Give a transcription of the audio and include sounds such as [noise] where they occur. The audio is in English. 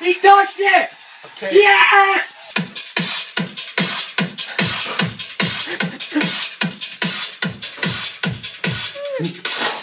He touched it! Okay. Yes! [laughs]